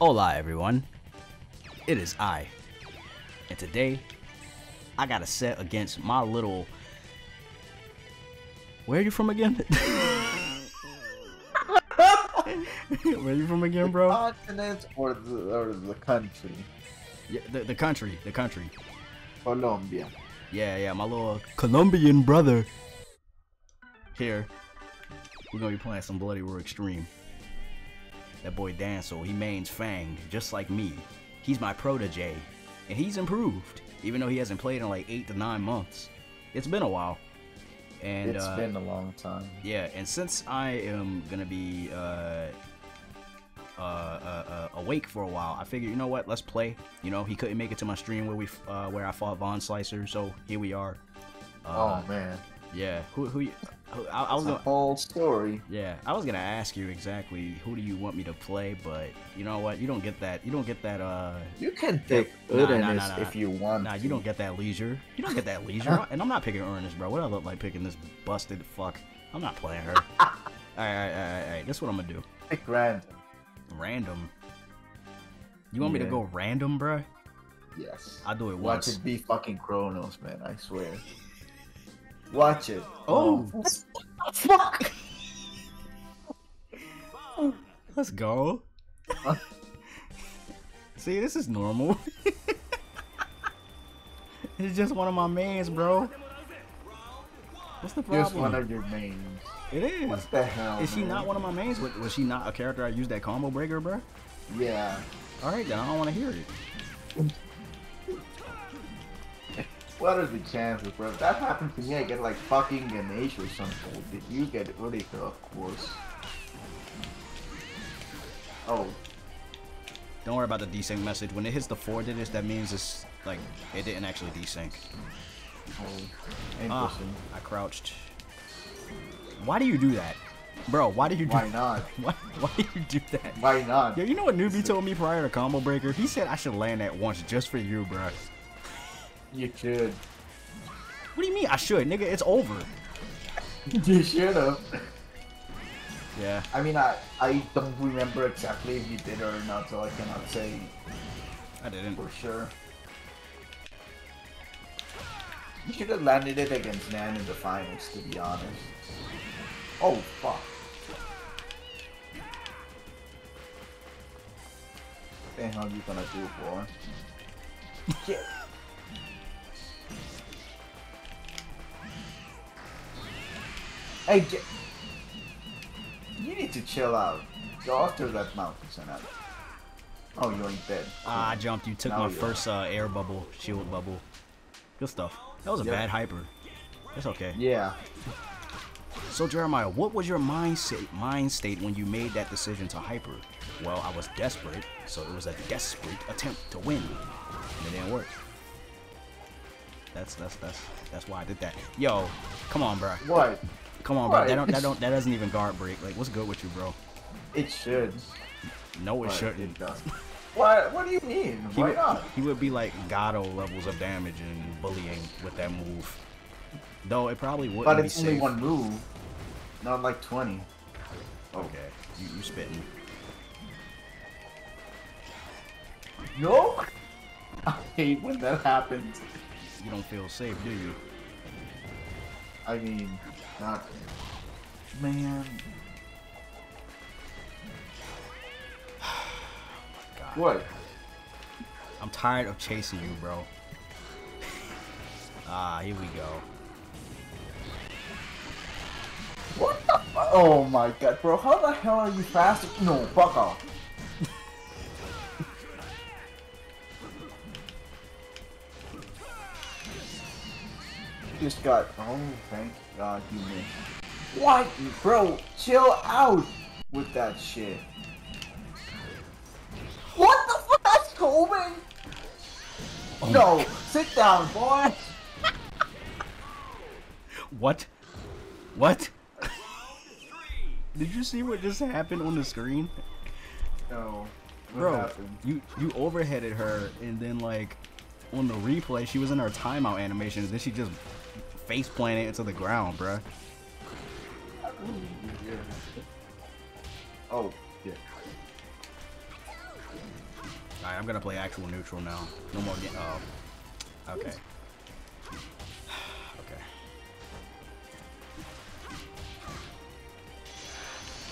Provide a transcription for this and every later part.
Hola, everyone. It is I. And today, I got a set against my little. Where are you from again? Where are you from again, bro? Continent or the, or the country? Yeah, the, the country. The country. Colombia. Yeah, yeah, my little Colombian brother. Here, we're gonna be playing some Bloody Roar Extreme. That boy Dan Soul, he mains Fang, just like me. He's my protege, and he's improved, even though he hasn't played in like eight to nine months. It's been a while. And It's uh, been a long time. yeah, and since I am gonna be uh, uh, uh, uh, awake for a while, I figured, you know what? Let's play. You know, he couldn't make it to my stream where we uh, where I fought Von Slicer, so here we are. Uh, oh man, yeah. Who who? I, I was gonna. whole story. Yeah, I was gonna ask you exactly who do you want me to play, but you know what? You don't get that. You don't get that. Uh, You can pick Nah, nah, nah, nah. if you want. nah, to. you don't get that leisure. You don't get that leisure. and I'm not picking Uranus, bro. What I look like picking this busted fuck? I'm not playing her. all right, all right, all right, all right. This what I'm gonna do. pick random. Random. You want me to go random, bro? Yes. I'll do it Watch once. it be fucking Cronos, man. I swear. Watch it. Oh. oh. fuck! Let's go. See, this is normal. it's just one of my mains, bro. What's the Just problem? one of your mains. It is. What the hell? Is she man? not one of my mains? Was, was she not a character I used that combo breaker, bro? Yeah. All right, then I don't want to hear it. What are the chances, bro? If that happened to me, I get like fucking Ganesh or something. Did you get Uriko, of course? Oh, Don't worry about the desync message. When it hits the four digits, that means it's like it didn't actually desync. oh, Ah, interesting. I crouched. Why do you do that, bro? Why do you do? Why not? Why, why do you do that? Why not? Yo, you know what Newbie told me prior to Combo Breaker? He said I should land that once just for you, bro. You should. What do you mean I should, nigga? It's over. You should have. Yeah. I mean, I I don't remember exactly if you did or not, so I cannot say I didn't. for sure. You should have landed it against Nan in the finals, to be honest. Oh fuck. What the hell you gonna do, boy? Shit. Hey, J you need to chill out. Go after that mountain, Senat. Oh, you ain't dead. Ah, I jumped. You took Now my first uh, air bubble, shield bubble. Good stuff. That was a Yep. bad hyper. That's okay. Yeah. So Jeremiah, what was your mind state, mind state when you made that decision to hyper? Well, I was desperate, so it was a desperate attempt to win, and it didn't work. That's that's that's that's why I did that. Yo, come on, bro. What? Come on, bro. That don't that don't that doesn't even guard break. Like, what's good with you, bro? It should. No, it but shouldn't. It. What? What do you mean? He Why would, not? he would be like Gado levels of damage and bullying with that move. Though it probably wouldn't But be it's only one move, not like twenty. Oh. Okay, you, you spitting. No. I hate when that happens. You don't feel safe, do you? I mean, not. Man. God. What? I'm tired of chasing you, bro. ah, here we go. What the? Oh my god, bro! How the hell are you faster? No, fuck off. Just got. Oh, thank God you missed. What, bro? Chill out with that shit. What the fuck? That's Coleman. Oh. no, sit down, boy. What? What? Did you see what just happened on the screen? No. What Bro, happened? you you overheaded her and then like on the replay she was in her timeout animation and then she just face planted into the ground, bruh. Oh, yeah. Alright, I'm gonna play actual neutral now. No more game. Oh. Okay. okay.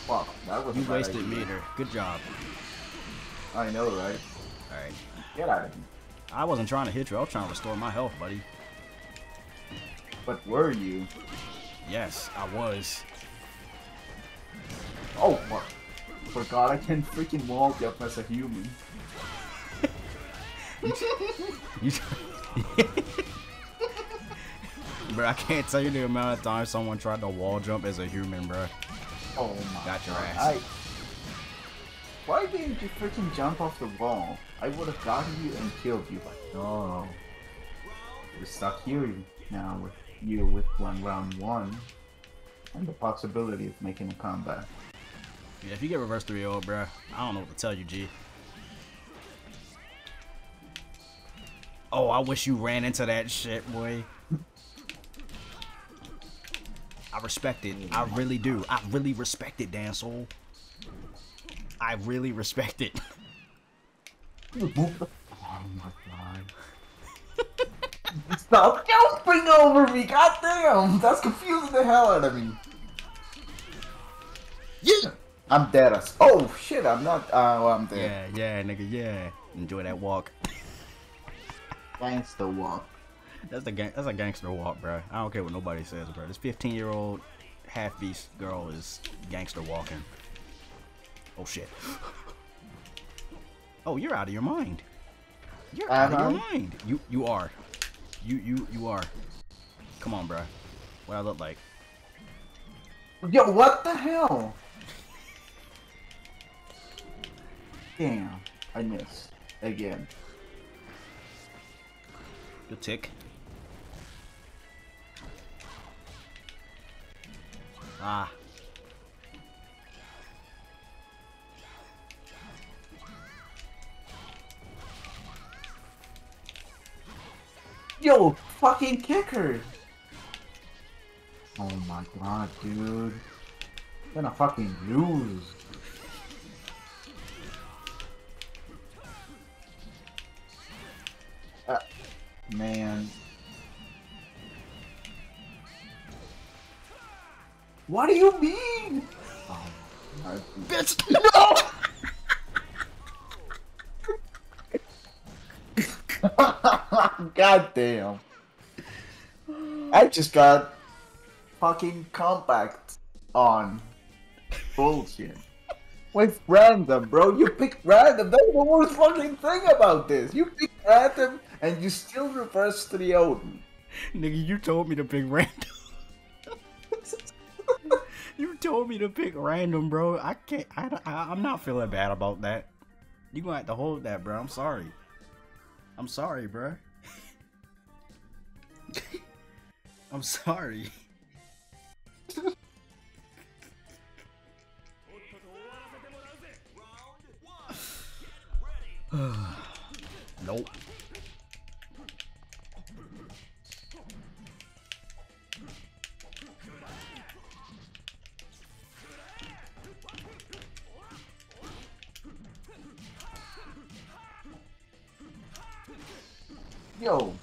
Fuck, that was You wasted idea. meter. Good job. I know, right? Alright. Get out of here. I wasn't trying to hit you. I was trying to restore my health, buddy. But were you? Yes, I was. Oh, fuck. Forgot I can freaking wall jump as a human. You. bro, I can't tell you the amount of times someone tried to wall jump as a human, bro. Oh my Got your God. ass. I... Why didn't you freaking jump off the wall? I would have gotten you and killed you, but no. We're stuck here now with you with one round one. And the possibility of making a comeback. Yeah, if you get reverse 3-0, bro, I don't know what to tell you, G. Oh, I wish you ran into that shit, boy. I respect it. I really do. I really respect it, Dan Soul. I really respect it. Oh my god. Stop jumping over me, goddamn! That's confusing the hell out of me. Yeah. I'm dead as. Oh shit, I'm not. Uh, well, I'm dead. Yeah, yeah, nigga, yeah. Enjoy that walk. The walk. That's the gang. That's a gangster walk, bro. I don't care what nobody says, bro. This 15 year old half beast girl is gangster walking. Oh shit. Oh, you're out of your mind. You're out of your mind. You you are. You you you are. Come on, bro. What I look like? Yo, what the hell? Damn, I missed again. Good tick. Ah. Yo, fucking kicker! Oh my god, dude. Gonna fucking lose. Uh, man. What do you mean? Oh, I- Bitch! No! God damn. I just got fucking compact on. Bullshit. With random, bro. You pick random. That's the worst fucking thing about this. You pick random and you still reverse 3 0 Nigga, you told me to pick random. you told me to pick random, bro. I can't. I, I, I'm not feeling bad about that. You gonna have to hold that, bro. I'm sorry. I'm sorry, bro. I'm sorry. nope. Yo,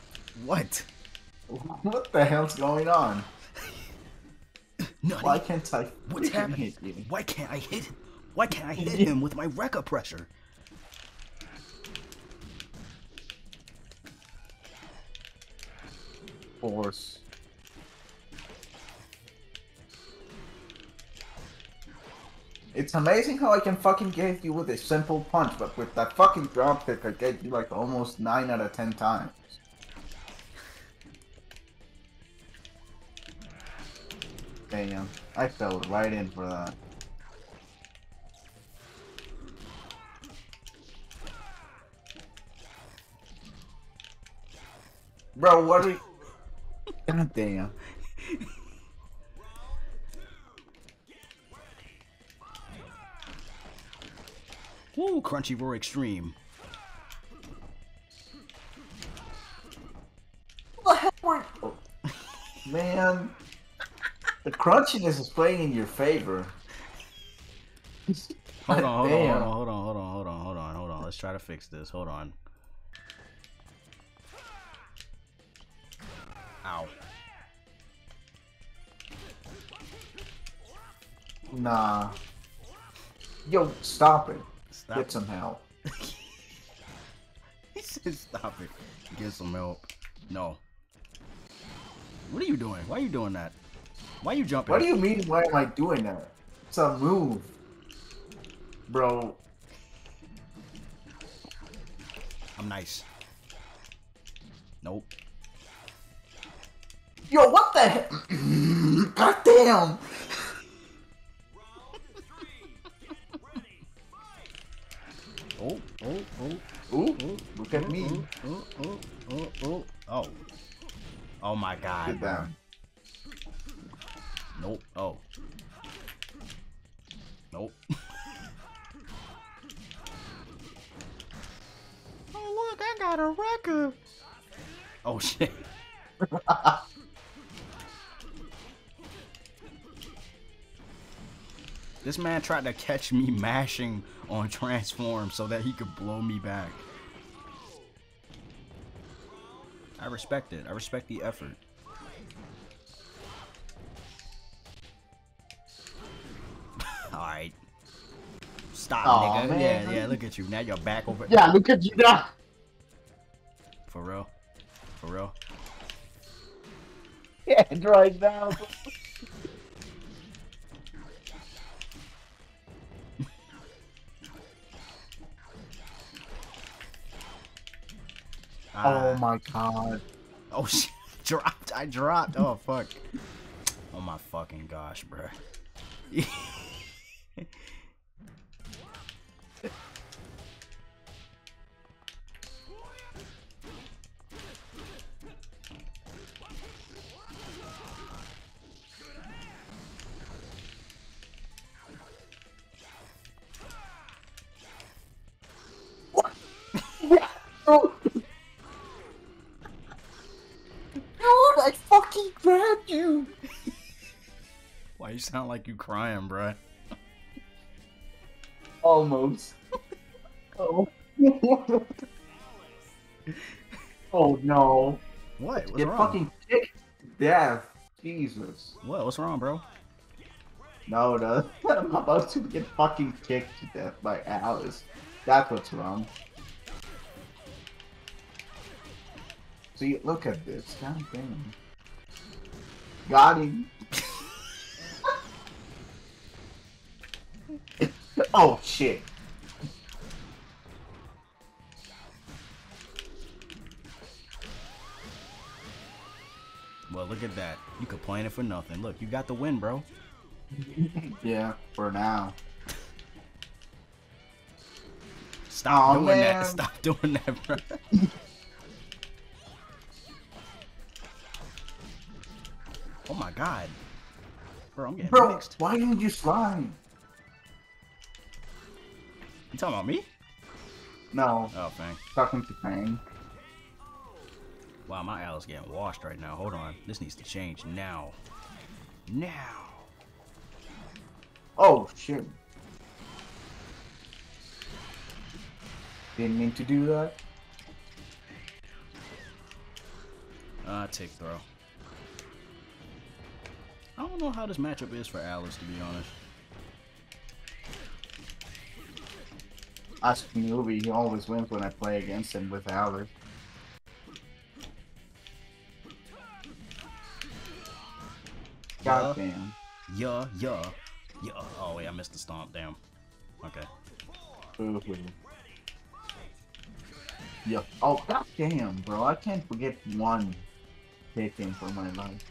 What? What the hell's going on? Nutty. Why can't I What's happening? hit you? Why can't I hit? Why can't I hit him with my Rekka pressure? Force. It's amazing how I can fucking get you with a simple punch, but with that fucking drop kick, I get you like almost 9 out of 10 times. Damn, I fell right in for that. Bro, what are you... God damn. Woo, Crunchy Roar Extreme. What the hell were... Oh. Man, the crunchiness is playing in your favor. Hold on, hold on, Damn. hold on, hold on, hold on, hold on, hold on, hold on. let's try to fix this. Hold on. Ow. Nah. Yo, stop it. Stop. Get some help. he said stop it. Get some help. No. What are you doing? Why are you doing that? Why are you jumping? What do you mean, why am I doing that? It's a move. Bro, I'm nice. Nope. Yo, what the heck? God damn! Oh, oh, oh, Ooh, oh, look at me. oh, oh, oh, oh, oh. Oh, oh my god. Get down. Nope. Oh. Nope. oh look, I got a record. Oh shit. this man tried to catch me mashing on transform so that he could blow me back. I respect it. I respect the effort. Stop, Aw, nigga. man. Yeah, yeah, look at you. Now you're back over. Yeah, look at you now. For real? For real? Yeah, right now. Ah. Oh my god. Oh shit. Dropped. I dropped. Oh fuck. Oh my fucking gosh. Bro. You sound like you crying, bro? Almost. Oh. oh no. What? What's Get wrong? fucking kicked to death. Jesus. What? What's wrong, bro? No, no. I'm about to get fucking kicked to death by Alice. That's what's wrong. See, look at this. God damn. Got him. Oh shit. Well, look at that. You complaining for nothing. Look, you got the win, bro. Yeah, for now. Stop Aw, doing man. that. Stop doing that, bro. oh my god. Bro, I'm getting Bro, mixed. why didn't you slide? Talking about me? No, Oh, thank. talking to Fang. Wow, my Alice getting washed right now. Hold on. This needs to change now. Now. Oh shit. Didn't mean to do that. Uh, take throw. I don't know how this matchup is for Alice, to be honest. Ask Newbie, he always wins when I play against him with Alice. God damn. Yeah, yeah, yeah. Oh, wait, I missed the stomp. Damn. Okay. Yeah. Oh, god damn, bro. I can't forget one taken for my life.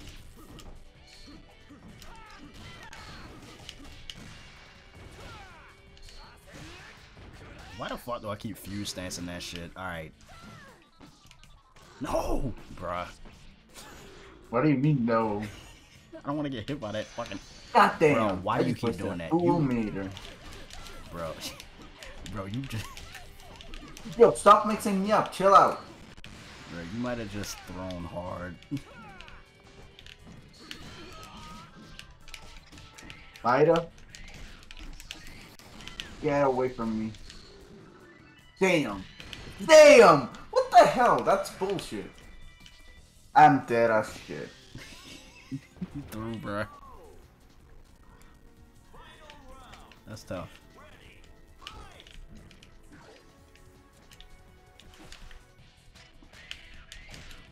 Why the fuck do I keep fuse dancing that shit? Alright. No! Bruh. What do you mean, no? I don't want to get hit by that fucking... God damn. Bro, why I you keep doing that? You- meter. Bro. Bro, you just... Yo, stop mixing me up. Chill out. Bro, you might have just thrown hard. Ida. Get away from me. Damn. Damn! What the hell? That's bullshit. I'm dead as shit. Through, bruh. That's tough.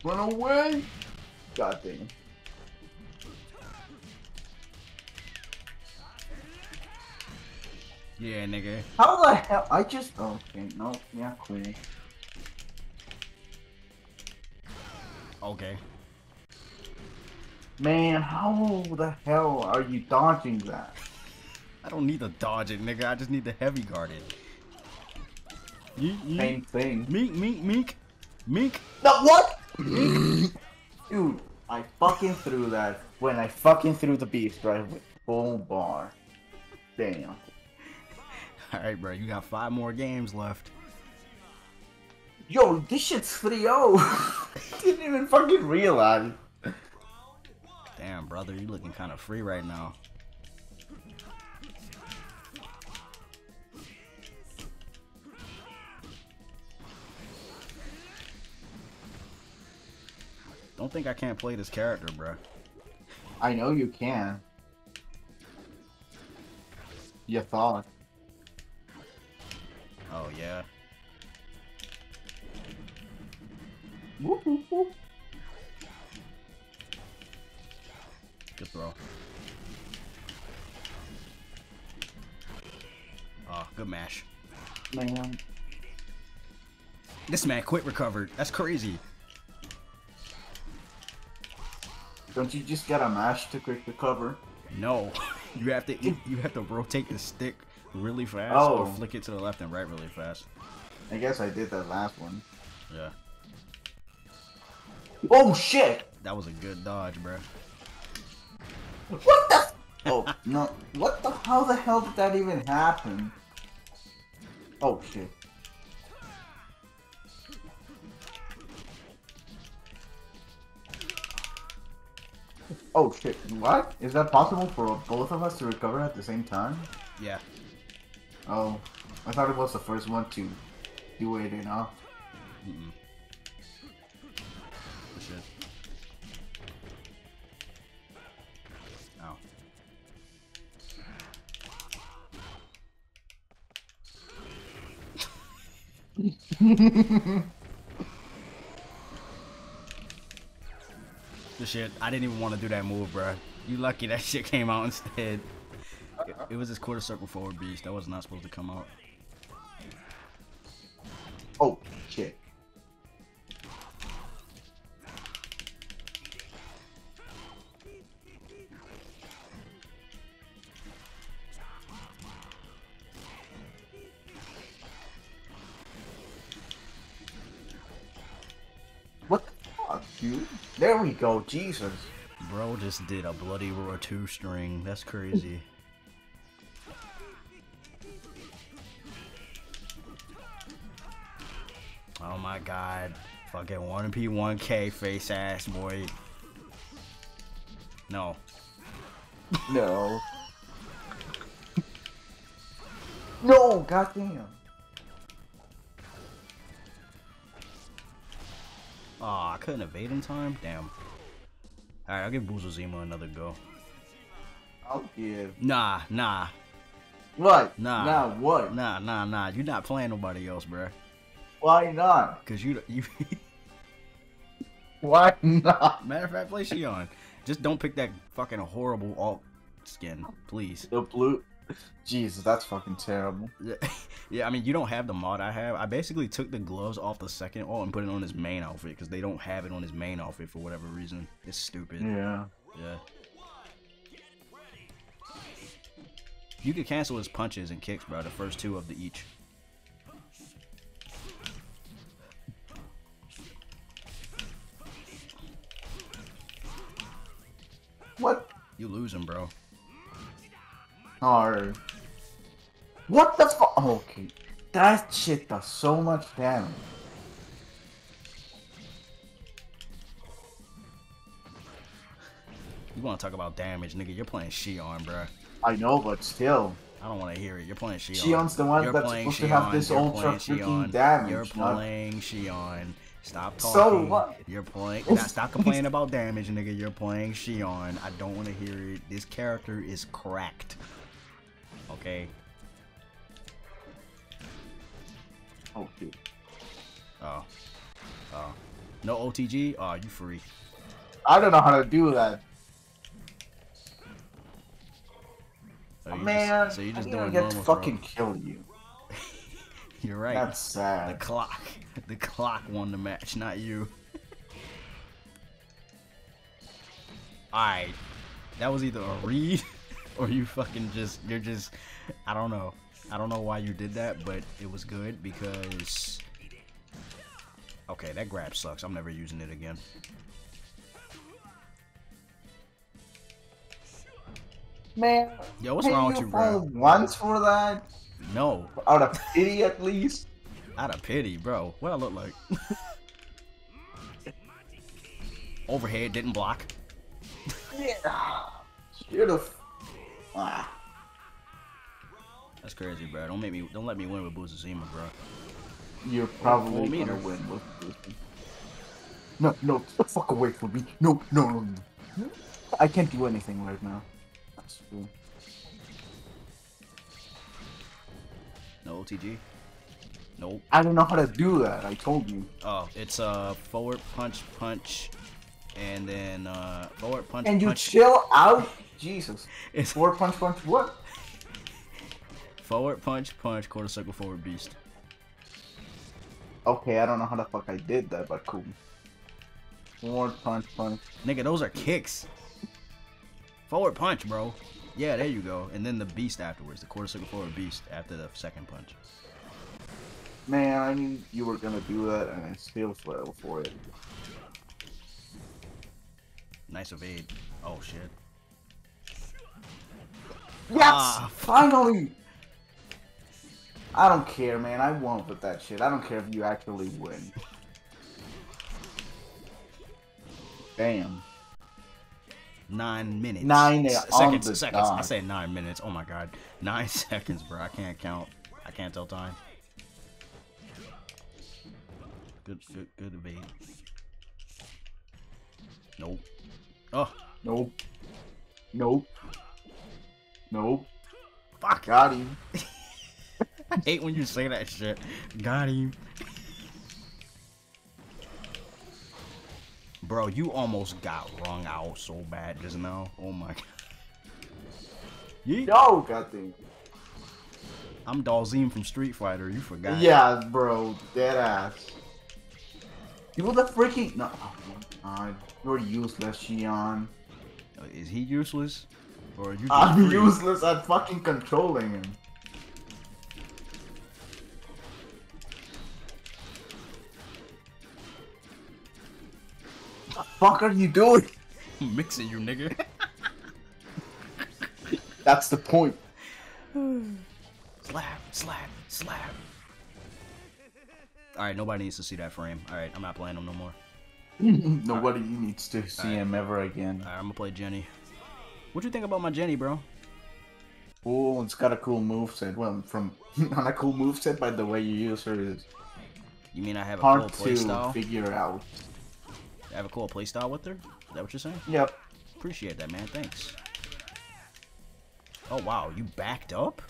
Run away! God damn. Yeah, nigga. How the hell? I just. Oh, okay, no. Yeah, cool. Okay. Man, how the hell are you dodging that? I don't need to dodge it, nigga. I just need to heavy guard it. Yeet, yeet. Same thing. Meek, meek, meek. Meek. No, what? Dude, I fucking threw that when I fucking threw the beast right with full bar. Damn. Alright, bro. You got five more games left. Yo, this shit's 3-0. Didn't even fucking realize. Damn, brother. You looking kind of free right now. Don't think I can't play this character, bro. I know you can. You thought. Oh, yeah. Whoop, whoop, whoop. Good throw. Oh, good mash. Man. This man quit recovered. That's crazy. Don't you just get a mash to quick recover? No, you have to you have to rotate the stick really fast Oh. or flick it to the left and right really fast. I guess I did that last one. Yeah, Oh shit! that was a good dodge, bro. What the? oh no! What the? How the hell did that even happen? Oh shit! Oh shit! What? Is that possible for both of us to recover at the same time? Yeah, Oh, I thought it was the first one to do it enough. mm-mm. Good shit. Ow. Shit. I didn't even want to do that move, bro. You lucky that shit came out instead. It, it was this quarter circle forward beast. That was not supposed to come out. Oh shit! What the fuck, dude? There we go, Jesus. Bro just did a bloody roar two string. That's crazy. God. Fucking 1P1K face ass boy. No. No. no, goddamn. Aw, I couldn't evade in time? Damn. Alright, I'll give Busuzima another go. I'll give. Nah, nah, What? Nah. Now what? nah, nah, nah. You're not playing nobody else, bruh. Why not? Cause you, you. Why not? matter of fact, play Xion. Just don't pick that fucking horrible alt skin, please. The blue. Jesus, that's fucking terrible. Yeah, yeah, I mean, you don't have the mod I have. I basically took the gloves off the second alt and put it on his main outfit because they don't have it on his main outfit for whatever reason. It's stupid. Yeah. Yeah. You could cancel his punches and kicks, bro. The first two of the each. What? You losing, bro. Or. What the fuck? Oh, okay. That shit does so much damage. You want to talk about damage, nigga? You're playing Xion, bro. I know, but still. I don't want to hear it. You're playing Xion. Xion's the one You're that's supposed to have this You're ultra freaking damage. You're not- playing Xion. Stop So talking. what? You're playing. Stop, complaining about damage, nigga. You're playing Xion. I don't want to hear it. This character is cracked. Okay. Oh, shit. Oh. Oh. No OTG? Oh, you free. I don't know how to do that. So you Man, just, so you just I doing get normal fucking kill you. You're right. That's sad. the clock. The clock won the match, not you. Alright. That was either a read or you fucking just you're just I don't know. I don't know why you did that, but it was good because Okay, that grab sucks. I'm never using it again. Man, Yo, what's wrong with you, bro? Once for that? No, Out of pity, at least? out of pity, bro. What I look like? Overhead didn't block. Yeah. Should've. Ah. That's crazy, bro. Don't make me. Don't let me win with Busuzima, bro. You're probably gonna win with this. No, no, the fuck away from me. No, no, no, no. I can't do anything right now. That's true. No OTG. Nope. I don't know how to do that. I told you. Oh, it's uh forward punch punch, and then uh forward punch And you punch. chill out? Jesus. It's forward punch punch what? forward punch punch quarter circle forward beast. Okay, I don't know how the fuck I did that, but cool. Forward punch punch. Nigga, those are kicks. Forward punch, bro. Yeah, there you go. And then the beast afterwards, the quarter circle forward beast after the second punch. Man, I knew you were gonna do that, and I still fell for it. Nice evade. Oh shit. Yes! Ah, finally! I don't care, man. I won't with that shit. I don't care if you actually win. Damn. Nine minutes. Nine S- seconds. Oh the seconds. I say nine minutes. Oh my god. Nine seconds, bro. I can't count. I can't tell time. Good, good, good evade. Nope. Oh, Nope. Nope. Nope. fuck. Got him. I hate when you say that shit. Got him. Bro, you almost got wrung out so bad just now. Oh my god. Yeet. Yo, goddamn. I'm Dhalsim from Street Fighter. You forgot. Yeah, bro. Dead ass. You the freaking. No. Oh god. You're useless, Xion. Uh, Is he useless? Or are you I'm free? useless at fucking controlling him. Fuck are you doing? I'm mixing you, nigga. That's the point. slap, slap, slap. Alright, nobody needs to see that frame. Alright, I'm not playing him no more. Nobody needs to see him ever again. Alright, I'm gonna play Jenny. What you think about my Jenny, bro? Oh, it's got a cool moveset. Well, from not a cool moveset, by the way you use her is You mean I have a hard cool to playstyle? figure out. Have a cool playstyle with her? Is that what you're saying? Yep. Appreciate that, man. Thanks. Oh wow, you backed up?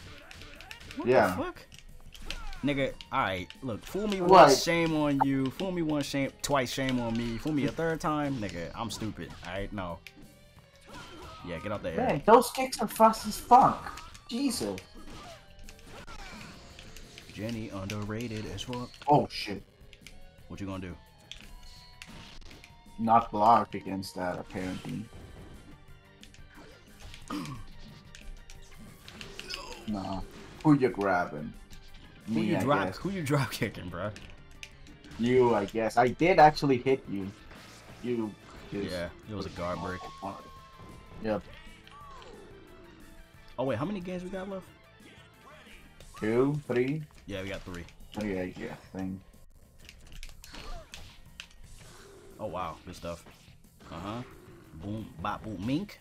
What Yeah. the fuck? Nigga, alright, look, fool me Right. once, shame on you. Fool me once, shame twice, shame on me. Fool me a third time, nigga, I'm stupid. Alright, no. Yeah, get out there. Man, those kicks are fast as fuck. Jesus. Jenny underrated as fuck. Oh shit. What you gonna do? Not blocked against that apparently. Nah. Who you grabbing? Who you I drop guess. who you drop kicking, bro? You, I guess. I did actually hit you. You. Yeah, it was a guard oh, break. Oh. Yep. Oh wait, how many games we got left? Two, three, Yeah, we got three. three, I guess. Thing. Oh, wow. Good stuff. Uh-huh. Boom, bop, boom, mink.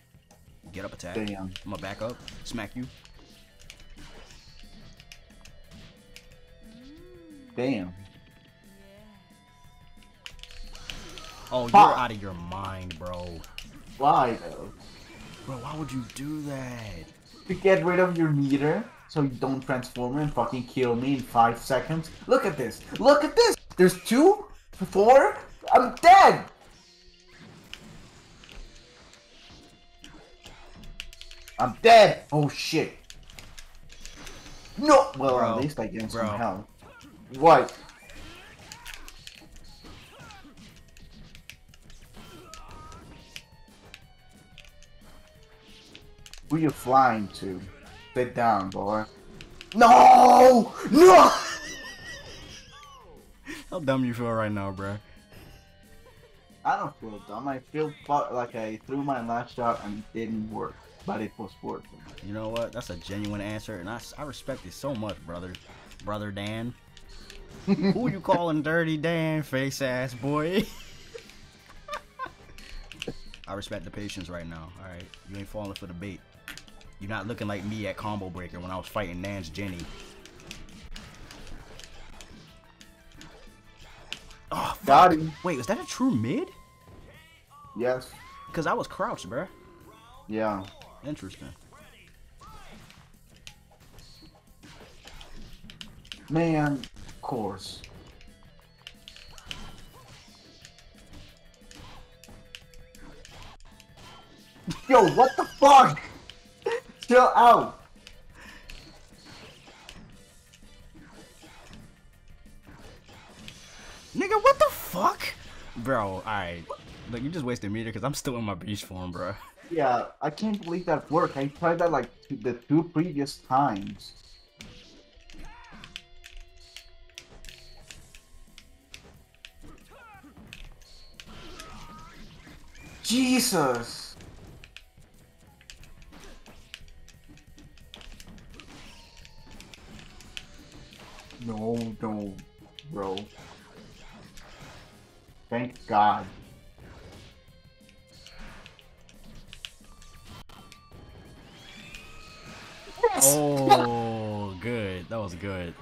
Get up attack. Damn. I'm gonna back up. Smack you. Damn. Oh, Pop. you're out of your mind, bro. Why, though? Bro, why would you do that? To get rid of your meter so you don't transform and fucking kill me in five seconds. Look at this. Look at this. There's two, four, I'm dead. I'm dead. Oh shit. No. Well, Bro, at least I get some health. What? Who you flying to? Sit down, boy. No! No! How dumb you feel right now, bro? I don't feel dumb. I feel like I threw my last shot and it didn't work, but it was working. You know what? That's a genuine answer, and I, I respect it so much, brother. Brother Dan. Who you calling Dirty Dan, face ass boy? I respect the patience right now. All right, you ain't falling for the bait. You're not looking like me at Combo Breaker when I was fighting Nan's Jenny. Oh, fuck. Got him. Wait, was that a true mid? Yes. Cause I was crouched, bruh. Yeah. Interesting. Man, of course. Yo, what the fuck? Chill out. Nigga, what the fuck? Bro, alright. Look, you just wasted meter because I'm still in my beast form, bro. Yeah, I can't believe that worked. I tried that like the two previous times. Jesus! Good.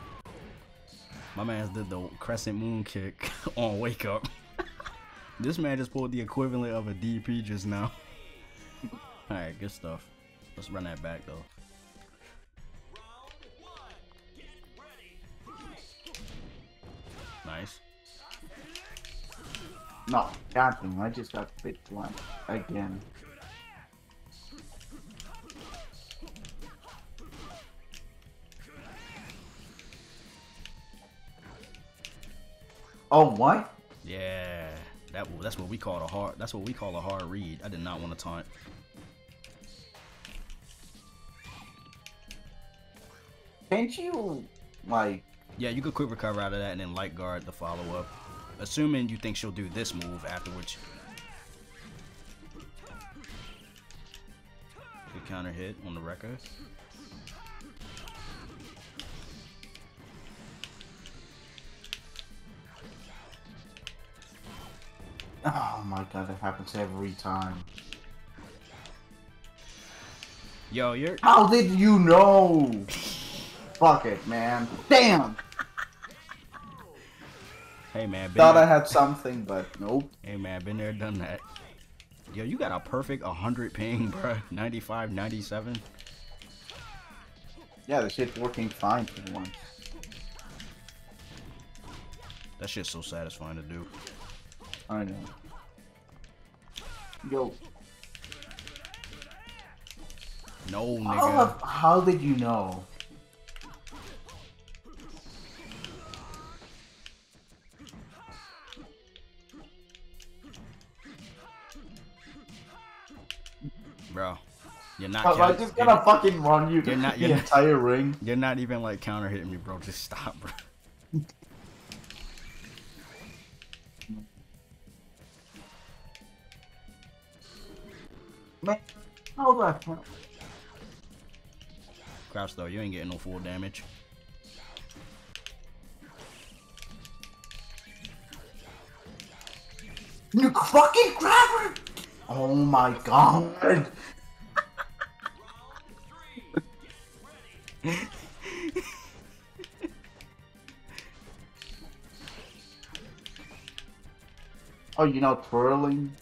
My man did the crescent moon kick on wake up. this man just pulled the equivalent of a DP just now. Alright, good stuff. Let's run that back though. Nice. No, goddamn, I just got bit one again. Oh, what? Yeah, that that's what we call a hard. That's what we call a hard read. I did not want to taunt. Can't you, like, Yeah, you could quick recover out of that and then light guard the follow up. Assuming you think she'll do this move afterwards. Good counter hit on the record. My god, that happens every time. Yo, you're How did you know? Fuck it, man. Damn! hey man, been Thought I had something, but nope. hey man, been there, done that. Yo, you got a perfect 100 ping, bro. 95, 97. Yeah, the shit's working fine for once. That shit's so satisfying to do. I know. Yo, No, how, nigga. how did you know? Bro, you're not. Am I count- just gonna fucking run you you're not- the you're not- entire ring? You're not even like counter hitting me, bro. Just stop, bro. Oh how do Crouch though, you ain't getting no full damage. You fucking grabber! Oh my god! oh, you know twirling?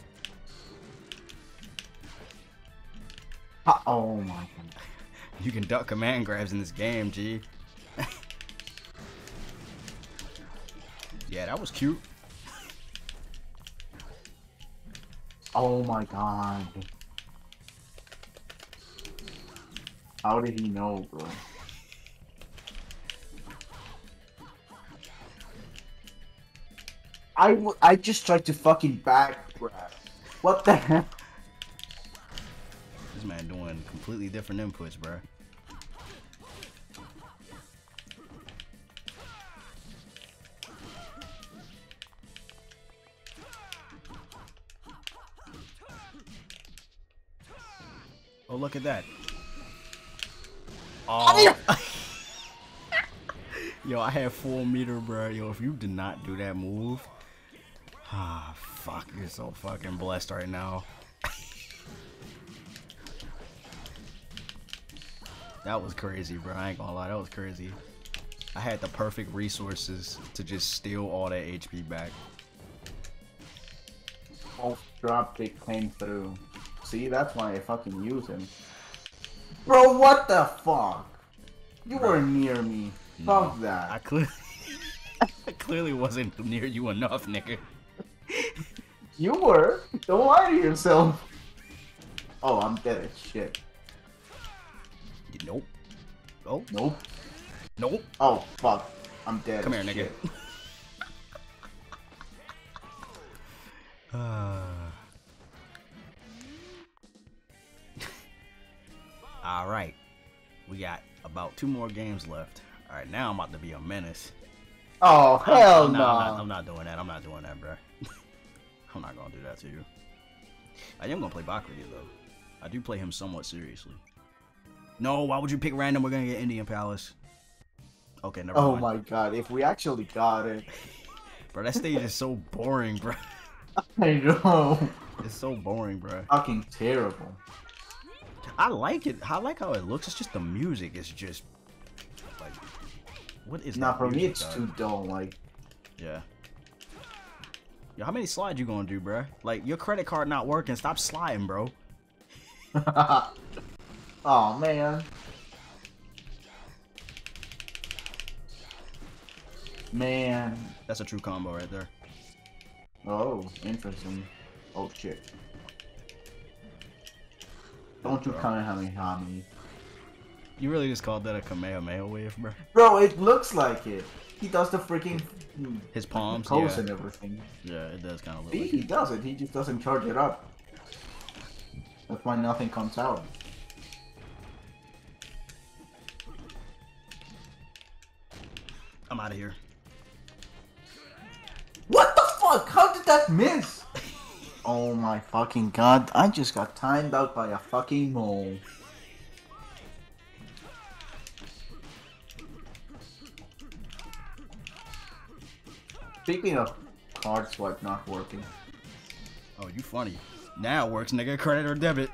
Oh my god. You can duck command grabs in this game, G. yeah, that was cute. Oh my god. How did he know, bro? I, w- I just tried to fucking back grab. What the hell? This man doing completely different inputs, bruh. Oh, look at that. Oh. Yo, I had full meter, bro. Yo, if you did not do that move, ah, fuck, you're so fucking blessed right now. That was crazy, bro. I ain't gonna lie, that was crazy. I had the perfect resources to just steal all that HP back. Oh, dropkick came through. See, that's why I fucking use him. Bro, what the fuck? You were near me. Fuck that. I clearly, I clearly wasn't near you enough, nigga. You were. Don't lie to yourself. Oh, I'm dead as shit. Nope. Oh, Nope. nope. Oh, fuck. I'm dead. Come here, nigga. Uh. All right, we got about two more games left. All right, now I'm about to be a menace. Oh, I'm- hell I'm no. not, I'm, not, I'm not doing that. I'm not doing that, bro. I'm not gonna do that to you. I am gonna play Bakuryu though. I do play him somewhat seriously. No, why would you pick random? We're gonna get Indian Palace. Okay, never Oh mind. my god, if we actually got it. Bro, that stage is so boring, bro. I know. It's so boring, bro. Fucking terrible. I like it. I like how it looks. It's just the music is just like what is Not for me it's dog? too dull. Like, Yeah. Yo, how many slides you gonna do, bro? Like your credit card not working. Stop sliding, bro. oh man. Man. That's a true combo right there. Oh, interesting. Oh shit. Don't you. Kamehameha me. You really just called that a Kamehameha wave, bro? Bro, it looks like it. He does the freaking His palms, pose yeah. and everything. Yeah, it does kind of look See, like he it. does it. He just doesn't charge it up. That's why nothing comes out. Out of here. What the fuck? How did that miss? oh my fucking god! I just got timed out by a fucking mole. Speaking of card swipe not working, Oh, you funny. Now it works, nigga. Credit or debit.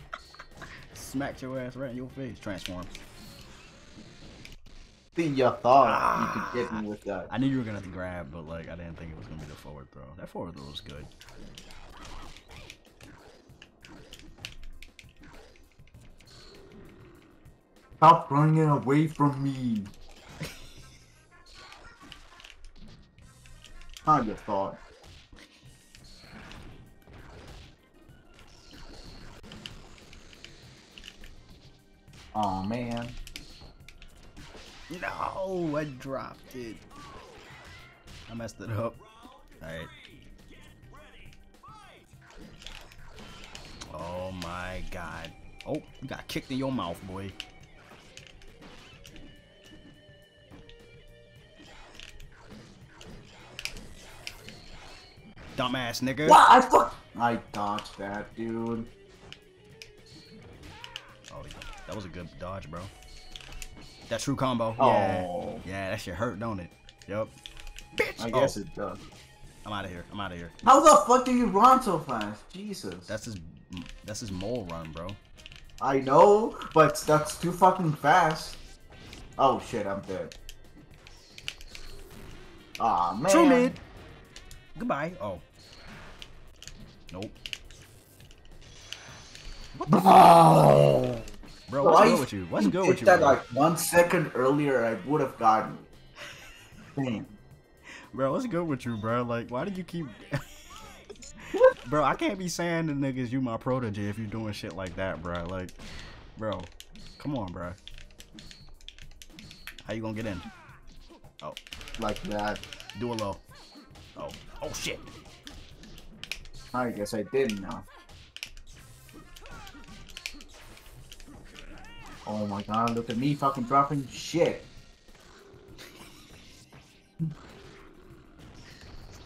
Smacked your ass right in your face. Transform. See, you thought you could ah, get me with that. I knew you were gonna grab, but like I didn't think it was gonna be the forward throw. That forward throw was good. Stop running away from me. How you thought? Oh man. No, I dropped it. I messed it up. Alright. Oh my god. Oh, you got kicked in your mouth, boy. Dumbass nigga. What? I fuck. I dodged that, dude. Oh, that was a good dodge, bro. That true combo. Oh. Yeah. Yeah, that shit hurt, don't it? Yep. Bitch. I guess Oh, it does. I'm out of here. I'm out of here. How the fuck do you run so fast? Jesus. That's his. That's his mole run, bro. I know, but that's too fucking fast. Oh shit, I'm dead. Aw man. True mid. Goodbye. Oh, Nope. Bro, Bro, what's good with you? What's good with you, that bro? like one second earlier, I would have gotten. Damn. Bro, what's good with you, bro? Like, why do you keep... bro, I can't be saying to niggas you my protege if you doing shit like that, bro. Like, bro, come on, bro. How you gonna get in? Oh, Like that. do a low. Oh, oh shit. I guess I didn't know. Oh my god, look at me fucking dropping shit.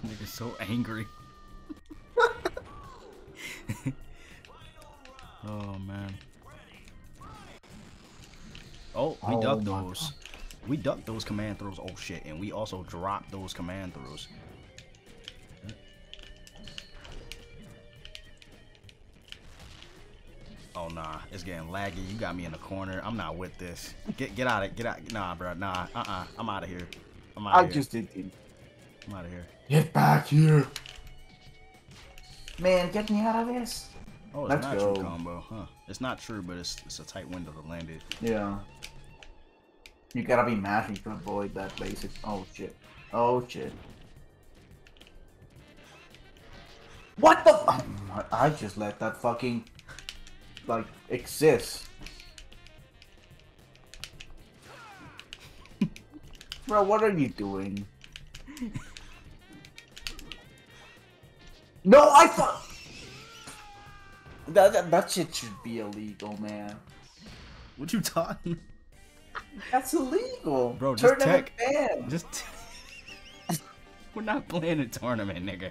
Nigga's so angry. oh man. Oh, we Oh ducked those. We ducked those command throws. Oh shit, and we also dropped those command throws. Oh nah, it's getting laggy. You got me in the corner. I'm not with this. Get get out of get out. Nah, bro. Nah. Uh uh. I'm out of here. I'm out I of here. just didn't. I'm out of here. Get back here. Man, get me out of this. Oh, it's Let's not go. true combo, huh? It's not true, but it's it's a tight window to land it. Yeah. You gotta be mashing to avoid that basic. Oh shit. Oh shit. What the? I just let that fucking like exists. Bro, what are you doing? No, I thought that, that that shit should be illegal, man. What you talking? That's illegal. Bro, just Tournament tech-. Just we're not playing a tournament, nigga.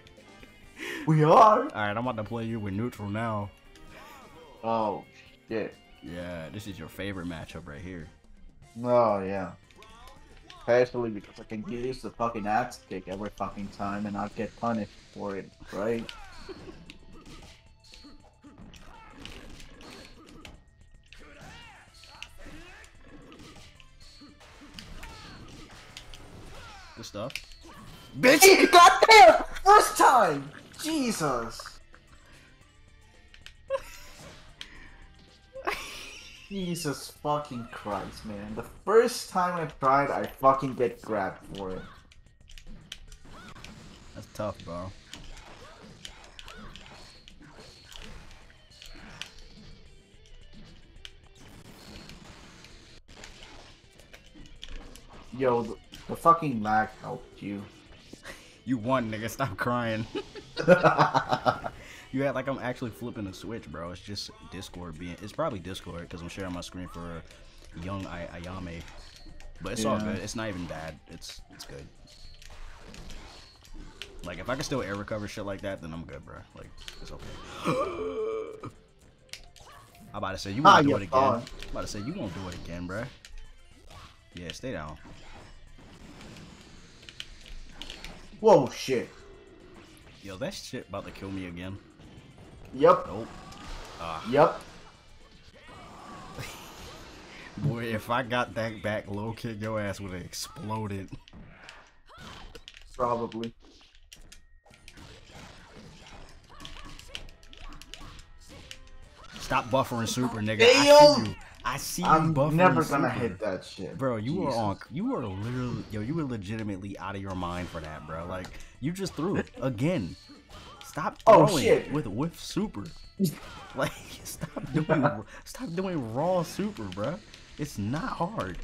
We are. All right, I'm about to play you with neutral now. Oh shit. Yeah, this is your favorite matchup right here. Oh yeah. Especially because I can use the fucking axe kick every fucking time and not get punished for it, right? Good stuff. Bitch! Goddamn! First time! Jesus! Jesus fucking Christ, man. The first time I tried, I fucking get grabbed for it. That's tough, bro. Yo, the, the fucking lag helped you. You won, nigga. Stop crying. You act like I'm actually flipping the switch, bro. It's just Discord being. It's probably Discord because I'm sharing my screen for young I- Ayame. But it's all good. It's not even bad. It's it's good. Like if I can still air recover shit like that, then I'm good, bro. Like it's okay. I'm about to say you Ah, won't do it again. I'm about to say you won't do it again, bro. Yeah, stay down. Whoa, shit. Yo, that shit about to kill me again. Yep, Nope. Ah, yep. boy, if I got that back low kick, your ass would have exploded. Probably. Stop buffering super, nigga. I see you. I see you I'm buffering never gonna super. hit that shit. Bro, you were on. You were literally, yo, you were legitimately out of your mind for that, bro. Like you just threw it again. Stop Oh, throwing shit. with with super. Like stop doing, stop doing raw super, bro. It's not hard.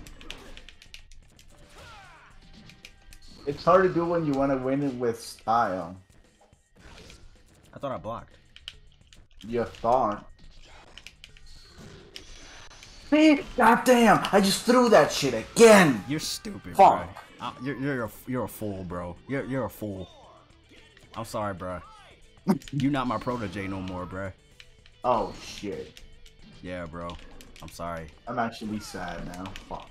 It's hard to do when you want to win it with style. I thought I blocked. You thought. See? Goddamn! I just threw that shit again! You're stupid, Fuck. bro. Uh, you're you're a, you're a fool, bro. You're you're a fool. I'm sorry, bro. you not my protege no more, bro. Oh shit. Yeah, bro. I'm sorry. I'm actually sad now. Fuck.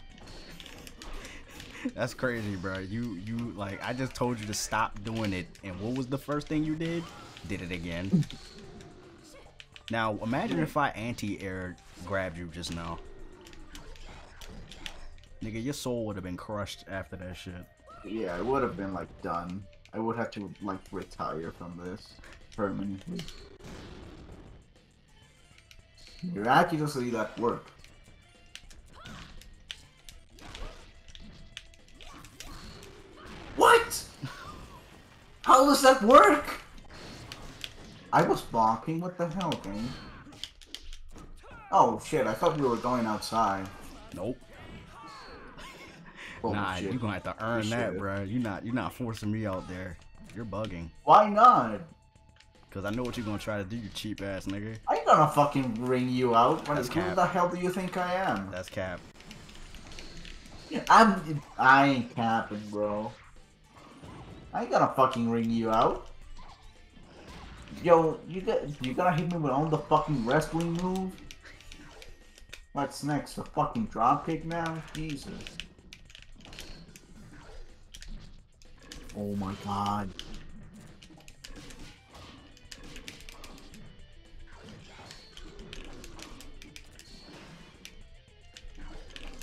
That's crazy, bro. You you like I just told you to stop doing it, and what was the first thing you did? Did it again. now imagine if I anti-air grabbed you just now. Nigga, your soul would have been crushed after that shit. Yeah, it would have been like done. I would have to like retire from this permanently. Miraculously, that worked. What? How does that work? I was blocking. What the hell, game? Oh shit! I thought we were going outside. Nope. Holy nah, shit. you gonna have to earn You that, should. bro. You're not you're not forcing me out there. You're bugging. Why not? Cause I know what you're gonna try to do, you cheap ass nigga. I ain't gonna fucking ring you out. What, That's who cap. the hell do you think I am? That's cap. I'm. I ain't capping, bro. I ain't gonna fucking ring you out. Yo, you got you gonna hit me with all the fucking wrestling moves? What's next? A fucking drop kick now? Jesus. Oh my god.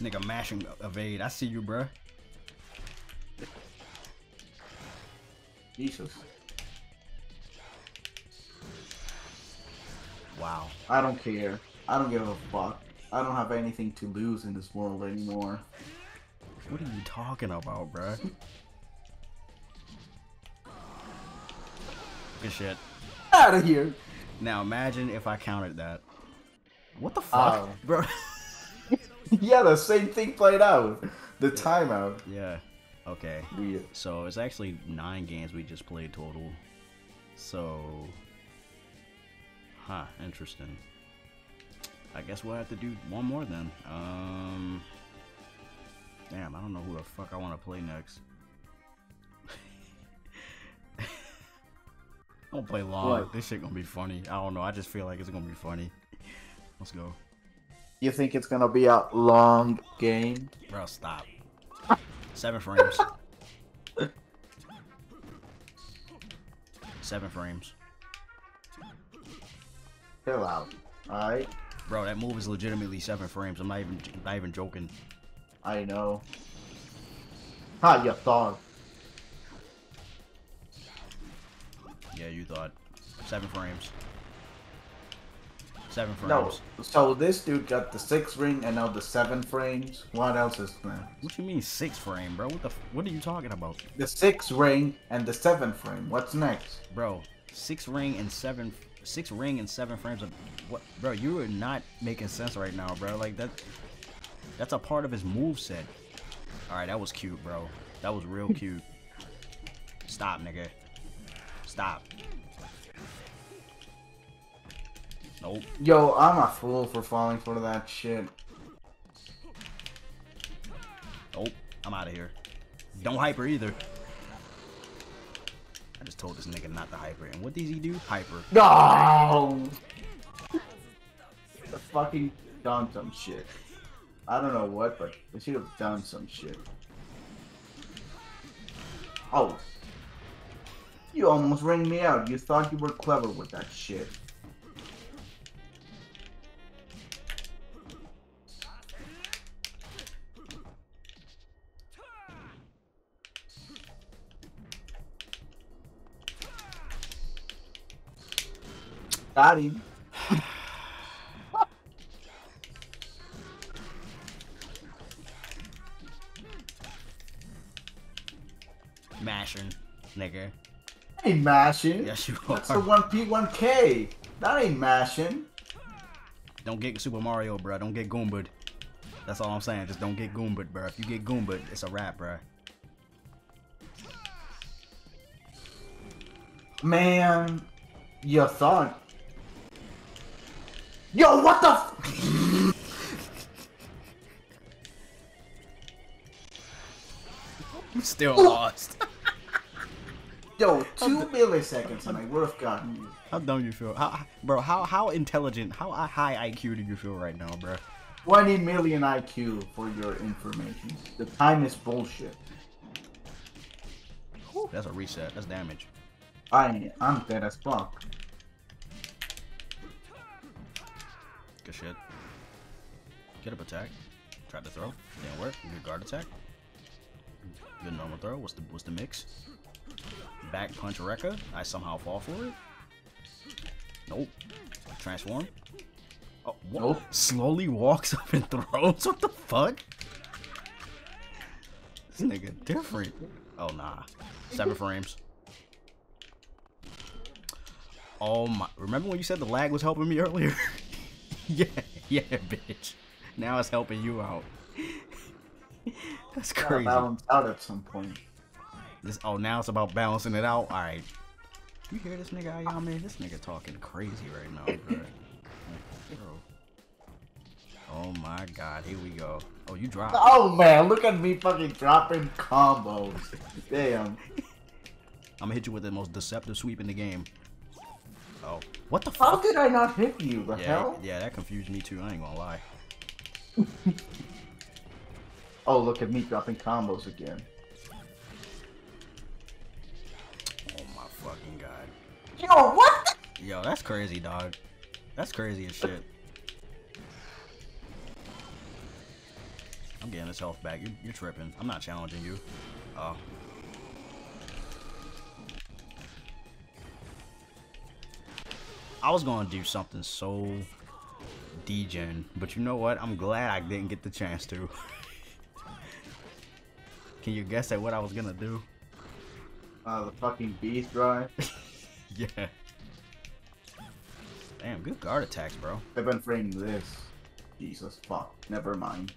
Nigga mashing evade. I see you, bruh. Jesus. Wow. I don't care. I don't give a fuck. I don't have anything to lose in this world anymore. What are you talking about, bruh? Good shit. Out of here. Now imagine if I countered that. What the uh, fuck, Oh. bro? yeah, the same thing played out. The timeout. yeah. Okay. Weird. So it's actually nine games we just played total. So, huh? Interesting. I guess we'll have to do one more then. Um, damn, I don't know who the fuck I want to play next. Don't play long. What? This shit gonna be funny. I don't know. I just feel like it's gonna be funny. Let's go, You think it's gonna be a long game? bro. Stop. Seven frames. Seven frames. Chill out. Alright? Bro, that move is legitimately seven frames. I'm not even not even joking. I know. Ha, you thought. Yeah, you thought seven frames. Seven frames. No. So this dude got the six ring and now the seven frames. What else is there? What you mean six frame, bro? What the? f- What are you talking about, The six ring and the seven frame. What's next? bro? Six ring and seven, six ring and seven frames of what, bro? You are not making sense right now, bro. Like that. That's a part of his move set. All right, that was cute, bro. That was real cute. Stop, nigga. Stop. Nope. Yo, I'm a fool for falling for that shit. Nope. I'm out of here. Don't hyper either. I just told this nigga not to hyper. And what does he do? Hyper. No! The fucking done some shit. I don't know what, but they should have done some shit. Oh. You almost rang me out. You thought you were clever with that shit. Got him. Mashing, nigga. Ain't mashing. Yes, you are. That's the 1P1K. That ain't mashing. Don't get Super Mario, bro. Don't get Goomba'd. That's all I'm saying. Just don't get Goomba'd, bro. If you get Goomba'd, it's a wrap, bro. Man, you thought. Yo, what the? F- Still lost. Yo, two milliseconds and I would have gotten you. How dumb you feel? How, bro, how how intelligent, how high IQ do you feel right now, bro? 20 million IQ for your information. The time is bullshit. That's a reset. That's damage. I I'm dead as fuck. Good shit. Get up attack. Tried to throw. Didn't work. Good guard attack. Good normal throw. What's the what's the mix? back punch Rekka. I somehow fall for it. Nope. Transform. Oh, what? Nope. Slowly walks up and throws. What the fuck? This nigga different. Oh nah. Seven frames. Oh my! Remember when you said the lag was helping me earlier? yeah, yeah, bitch. Now it's helping you out. That's crazy. balance out at some point. This oh now it's about balancing it out. All right. You hear this nigga Ayame? This nigga talking crazy right now, bro. Oh my god, here we go. Oh, you dropped. Oh man, look at me fucking dropping combos. Damn. I'm gonna hit you with the most deceptive sweep in the game. Oh, what the How fuck? did I not hit you? The Yeah, hell? yeah, that confused me too. I ain't gonna lie. Oh, look at me dropping combos again. Oh my fucking god. Yo, what? Yo, that's crazy, dog. That's crazy as shit. I'm getting this health back. You're, you're tripping. I'm not challenging you. Oh. I was gonna do something so degen, but you know what? I'm glad I didn't get the chance to. Can you guess at what I was gonna do? Uh, the fucking beast drive. Yeah. Damn, good guard attacks, bro. I've been framing this. Jesus fuck. Never mind.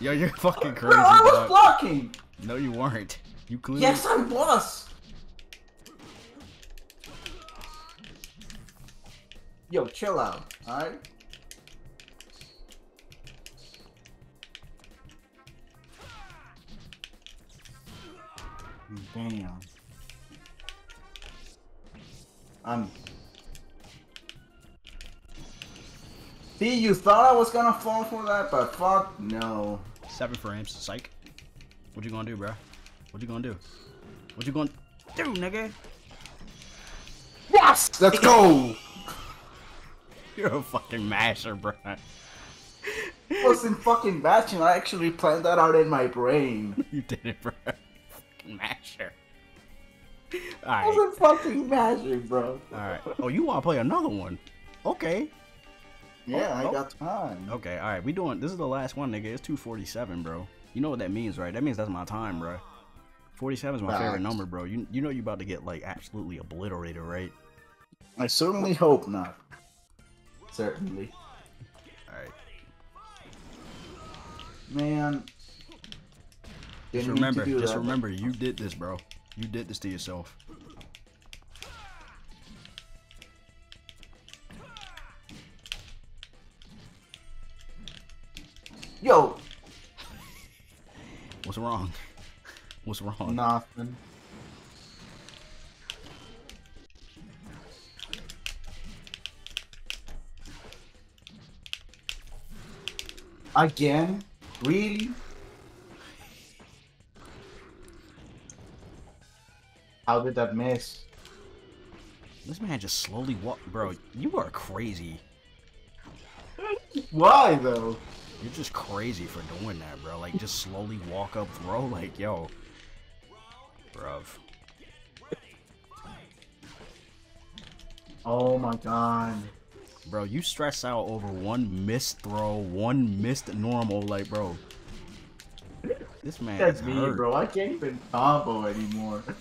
Yo, you're fucking crazy, Bro, I was blocking! No, you weren't. You clearly. Yes, I was! Yo, chill out, alright? Damn. I'm. See, you thought I was gonna fall for that, but fuck no. Seven frames. Psych. What you gonna do, bro? What you gonna do? What you gonna do, nigga? Yes! Let's go! You're a fucking masher, bro. wasn't fucking matching. I actually planned that out in my brain. you did it, bro. Fucking masher. I Alright. wasn't fucking matching, bro. Alright. Oh, you wanna play another one? Okay. Yeah, Oh, I oh. got time. Okay, alright. We doing. This is the last one, nigga. It's 247, bro. You know what that means, right? That means that's my time, bro. 47 is my favorite number, bro. You you know you about to get like absolutely obliterated, right? I certainly hope not. Certainly. Alright. Man. Just remember, just that. remember, you did this, bro. You did this to yourself. Yo, What's wrong? What's wrong? nothing. Again? Really? How did that miss? This man just slowly walk, bro. You are crazy. Why though? You're just crazy for doing that, bro. Like just slowly walk up, throw. Like yo, bruv. Oh my god. Bro, you stress out over one missed throw, one missed normal. Like, bro, this man That's me, hurt. bro. I can't even combo anymore.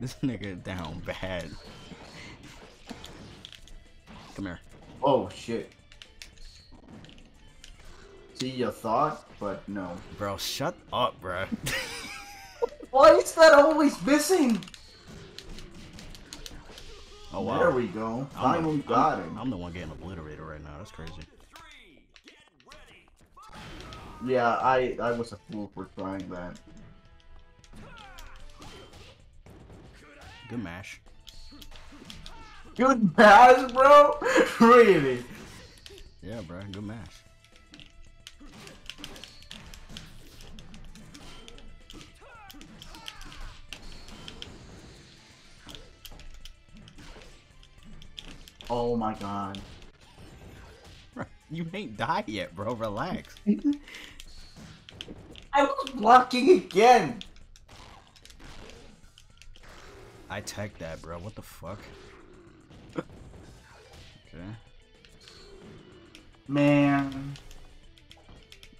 This nigga down bad. Come here. Oh shit. See, you thought, but no. Bro, shut up, bro. Why is that always missing? oh wow. There we go. I'm the- Finally I'm- got him. I'm the one getting obliterated right now. That's crazy. Yeah, I I was a fool for trying that. Good mash. Good pass, bro. really? Yeah, bro. Good mash. Oh my god. You ain't died yet, bro. Relax. I was blocking again. I tech that, bro. What the fuck? okay. Man.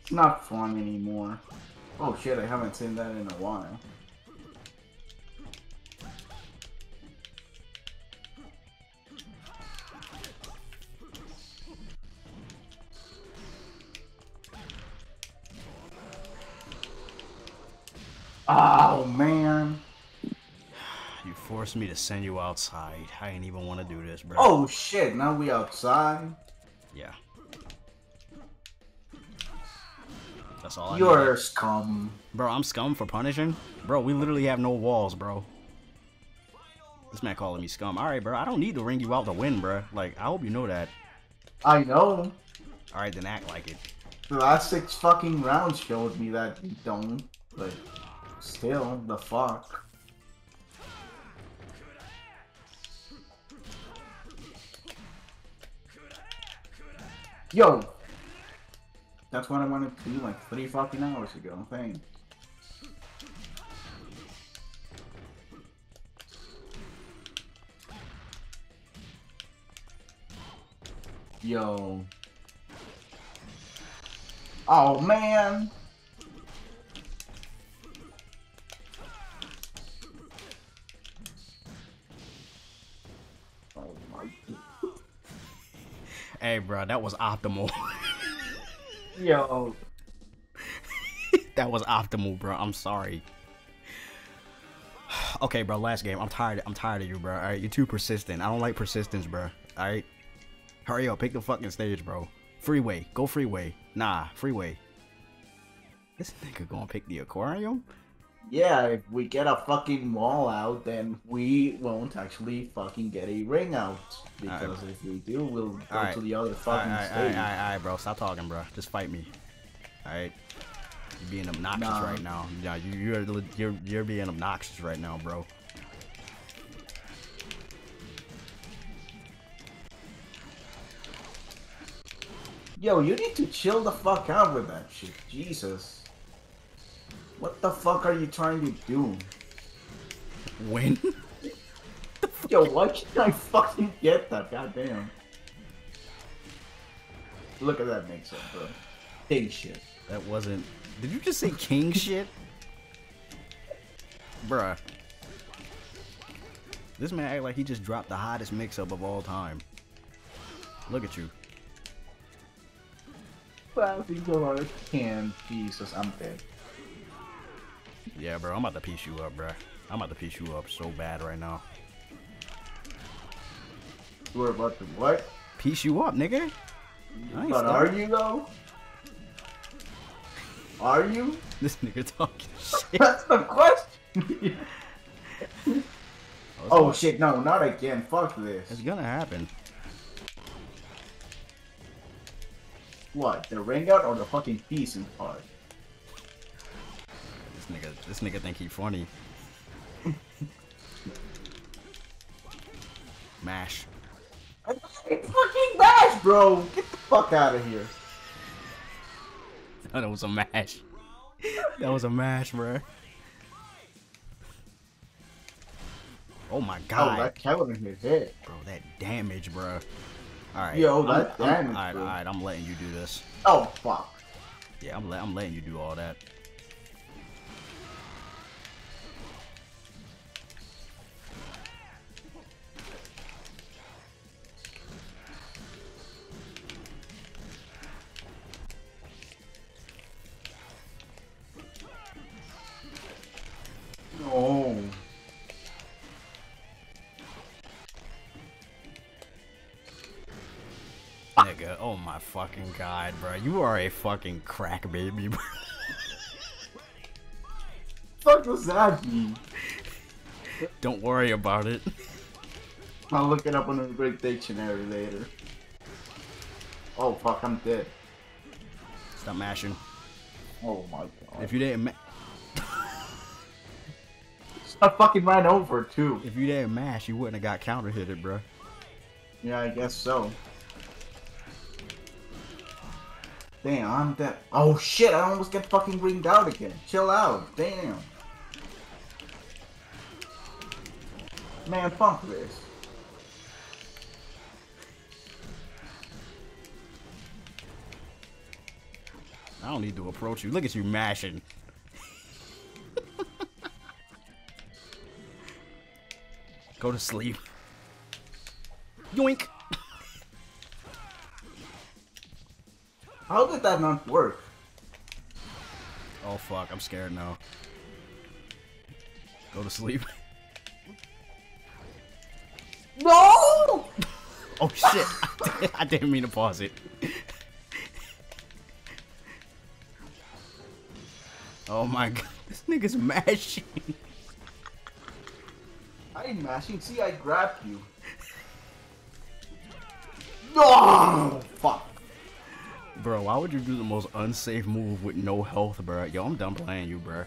It's not fun anymore. Oh shit, I haven't seen that in a while. Forced me to send you outside. I didn't even want to do this, bro. Oh shit, now we outside. Yeah. That's all I You're scum. Bro, I'm scum for punishing? Bro, we literally have no walls, bro. This man calling me scum. Alright, bro, I don't need to ring you out to win, bro. Like, I hope you know that. I know. Alright, then act like it. The last six fucking rounds showed me that you don't, but still, the fuck. Yo! That's what I wanted to do like three fucking hours ago, thanks. Yo. Oh man. Hey, bro, that was optimal. Yo. that was optimal, bro. I'm sorry. Okay, bro, last game. I'm tired. I'm tired of you, bro. Alright, you're too persistent. I don't like persistence, bro. Alright? Hurry up, pick the fucking stage, bro. Freeway. Go freeway. Nah, freeway. This nigga gonna pick the aquarium? Yeah, if we get a fucking wall out, then we won't actually fucking get a ring out. Because if we do, we'll go Alright. to the other fucking alright, stage. alright, alright, alright, bro. Stop talking, bro. Just fight me. Alright? You're being obnoxious Nah. right now. Yeah, you, you're you're you're being obnoxious right now, bro. Yo, you need to chill the fuck out with that shit. Jesus. What the fuck are you trying to do? Win? Yo, why can't I fucking get that? Goddamn. Look at that mix up, bro. Big shit. That wasn't. Did you just say king shit? Bruh. This man act like he just dropped the hottest mix up of all time. Look at you. Classic Dollar can. Jesus, I'm dead. Yeah, bro, I'm about to piece you up, bro. I'm about to piece you up so bad right now. We're about to what? Piece you up, nigga. Ain't But are you though? Are you? This nigga talking shit. That's the question. Oh, oh shit, no, not again. Fuck this. It's gonna happen. What? The ring out or the fucking piece piecing part? This nigga, this nigga think he funny. Mash. It's fucking bash, bro. Get the fuck out of here. Oh, that was a mash. That was a mash, bro. Oh my god. Oh, god, that counter hit hit. bro, that damage, bro. All right, Yo, that I'm- damage, All right, bro. all right, I'm letting you do this. Oh fuck. Yeah, I'm, I'm letting you do all that. God, bro. You are a fucking crack baby, bro. Fuck does that mean? Don't worry about it. I'll look it up on the Greek dictionary later. Oh fuck, I'm dead. Stop mashing. Oh my god. If you didn't, ma- I fucking ran over too. if you didn't mash, you wouldn't have got counter hit it, bro. Yeah, I guess so. Damn, I'm dead. Oh shit, I almost get fucking ringed out again. Chill out. Damn. Man, fuck this. I don't need to approach you. Look at you mashing. Go to sleep. Yoink. How did that not work? Oh fuck, I'm scared now. Go to sleep. No! Oh shit! I didn't mean to pause it. oh my god, this nigga's mashing. I ain't mashing. See, I grabbed you. No! Fuck. Bro, why would you do the most unsafe move with no health, bro? Yo, I'm done playing you, bro.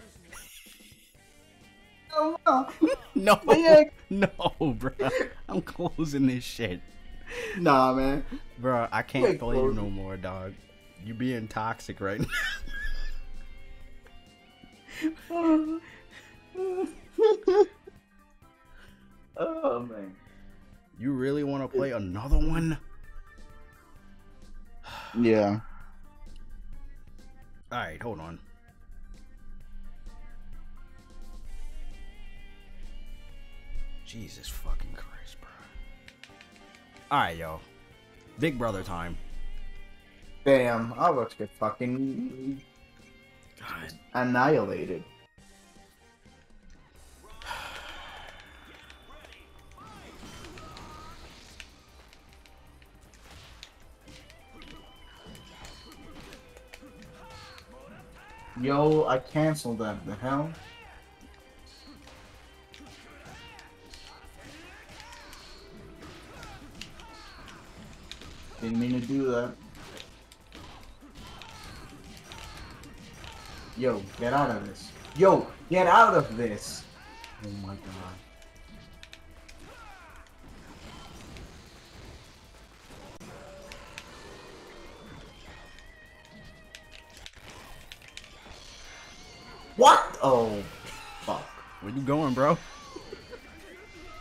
Oh, no. No, no, bro. I'm closing this shit. Nah, man. Bro, I can't Wait, play you no more, dog. You being toxic right now. oh, man. You really want to play another one? Yeah. Alright, hold on. Jesus fucking Christ, bro. Alright, yo. Big brother time. Damn, I was get fucking God. annihilated. Yo, I canceled that. The hell? Didn't mean to do that. Yo, get out of this. Yo, get out of this. Oh my god. What? Oh, fuck. Where you going, bro?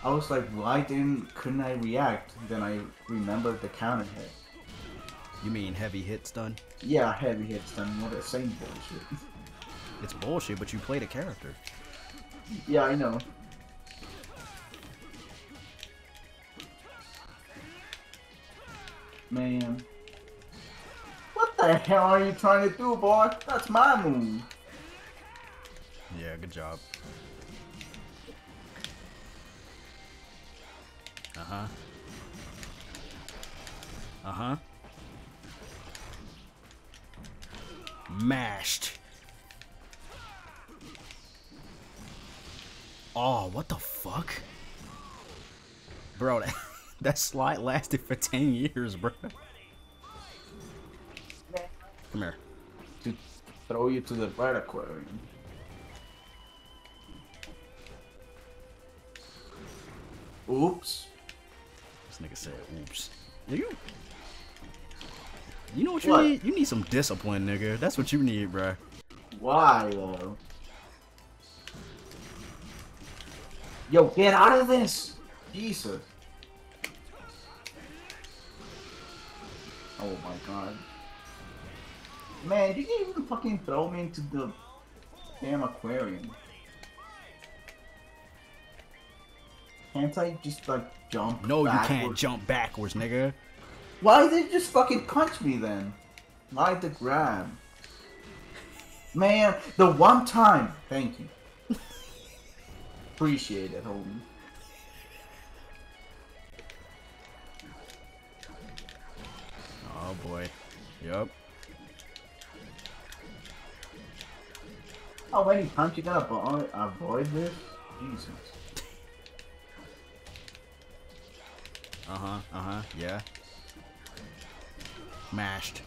I was like, why didn't couldn't I react? Then I remembered the counter hit. You mean heavy hits done? Yeah, heavy hits done more the same bullshit. It's bullshit, but you played a character. yeah, I know. Man. What the hell are you trying to do, boy? That's my move. Yeah, good job. Uh huh. Uh huh. Mashed. Oh, what the fuck? Bro, that, that slide lasted for 10 years, bro. Come here. To throw you to the red aquarium. Oops. This nigga said, oops. You, you know what you What? need? You need some discipline, nigga. That's what you need, bro. Why though? Yo, get out of this! Jesus. Oh my god. Man, you can even fucking throw me into the damn aquarium. Can't I just like jump? No, you can't jump backwards, nigga. Why did you just fucking punch me then? Why the grab? Man, the one time. Thank you. Appreciate it, homie. Oh boy. Yup. How many times you gotta avo- avoid this? Jesus. Uh huh. Uh huh. Yeah. Mashed.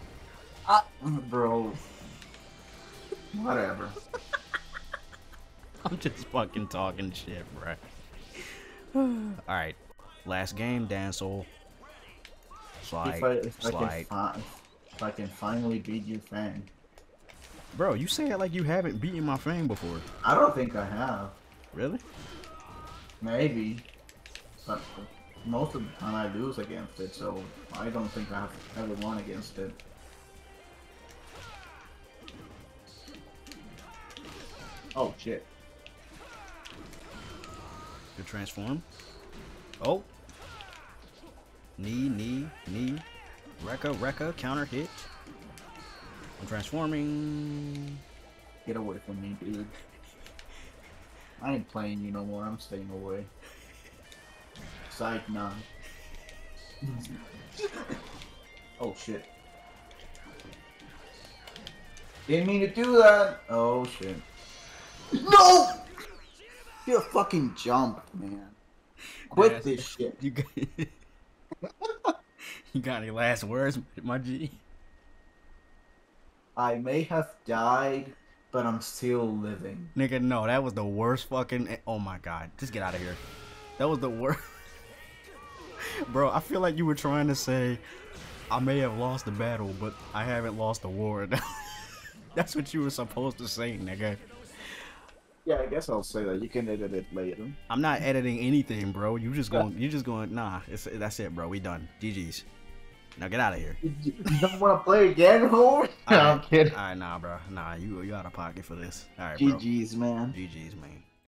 Ah, bro. Whatever. I'm just fucking talking shit, bro. All right. Last game, Dan Soul. Slide. if I, if I slide. can If I can finally beat you, Fang. Bro, you say it like you haven't beaten my Fang before. I don't think I have. Really? Maybe. But most of the time I lose against it, so I don't think I've ever won against it. Oh shit. Good transform. Oh. Knee, knee, knee. Rekka, Rekka, counter hit. I'm transforming. Get away from me, dude. I ain't playing you no more, I'm staying away. Psych, nah. oh shit. Didn't mean to do that! Oh shit. No! You fucking jumped, man. Quit Yeah. this shit. You got, you got any last words, my G? I may have died, but I'm still living. Nigga, no, that was the worst fucking. Oh my god, just get out of here. That was the worst. Bro, I feel like you were trying to say, I may have lost the battle, but I haven't lost the war. That's what you were supposed to say, nigga. Yeah, I guess I'll say that. You can edit it later. I'm not editing anything, bro. You just going, you just going. Nah, it's that's it, bro. We done. GG's. Now get out of here. You don't want to play again, Horde? I'm Alright. kidding. All right, nah, bro. Nah, you you out of pocket for this. All right, bro. GG's, man. GG's, man.